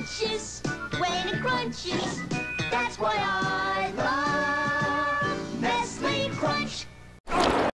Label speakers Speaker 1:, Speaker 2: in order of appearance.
Speaker 1: crunches when it crunches. That's why I